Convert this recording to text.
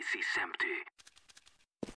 space is empty.